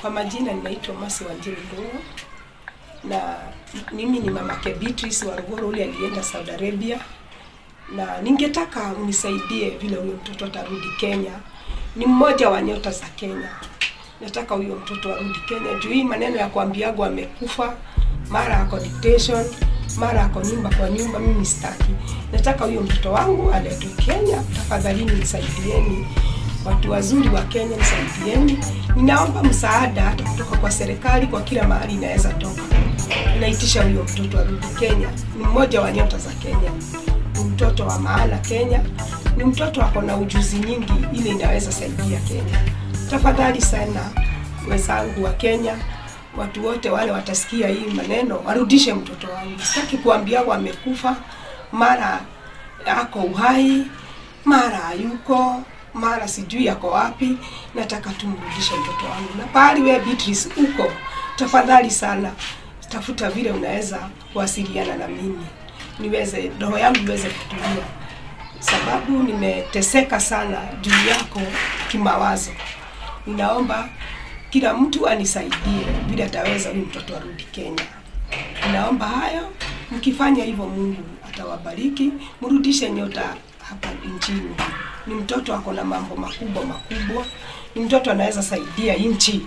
Kwa majina ninaitwa Masi Wanjiru Ndung'u na mimi ni mamake Beatrice wa Rugoro ule alienda Saudi Arabia, na ningetaka unisaidie vile huyo mtoto atarudi Kenya. Ni mmoja wa nyota za Kenya. Nataka huyo mtoto arudi Kenya juu hii maneno ya kuambiago amekufa, mara ako dictation, mara ako nyumba kwa nyumba, mimi sitaki. Nataka huyo mtoto wangu aletwe Kenya. Tafadhalini nisaidieni, watu wazuri wa Kenya, nisaidieni. Ninaomba msaada hata kutoka kwa serikali, kwa kila mahali inaweza toka. Naitisha huyo mtoto arudi Kenya. Ni mmoja wa nyota za Kenya, ni mtoto wa maana Kenya, ni mtoto ako na ujuzi nyingi ile inaweza saidia Kenya. Tafadhali sana wenzangu wa Kenya, watu wote wale watasikia hii maneno warudishe mtoto wangu. Sitaki kuambia wamekufa, mara ako uhai, mara hayuko, mara sijui yako wapi. Nataka tumrudishe mtoto wangu, na pahali wewe Beatrice uko, tafadhali sana tafuta vile unaweza kuwasiliana na mimi niweze roho yangu iweze kutulia, sababu nimeteseka sana juu yako kimawazo. Ninaomba kila mtu anisaidie vile ataweza huyu mtoto arudi Kenya. Ninaomba hayo, mkifanya hivyo Mungu atawabariki, mrudishe nyota hapa nchini. Ni mtoto ako na mambo makubwa makubwa, ni mtoto anaweza saidia nchi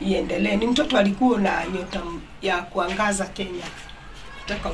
iendelee. Ni mtoto alikuwa na nyota ya kuangaza Kenya. Nataka